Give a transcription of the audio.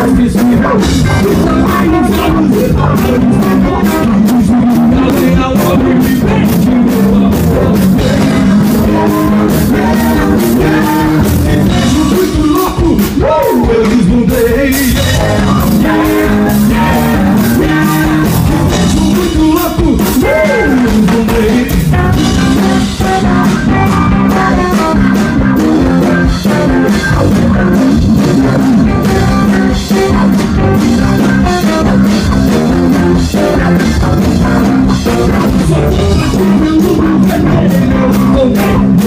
This is me. This is my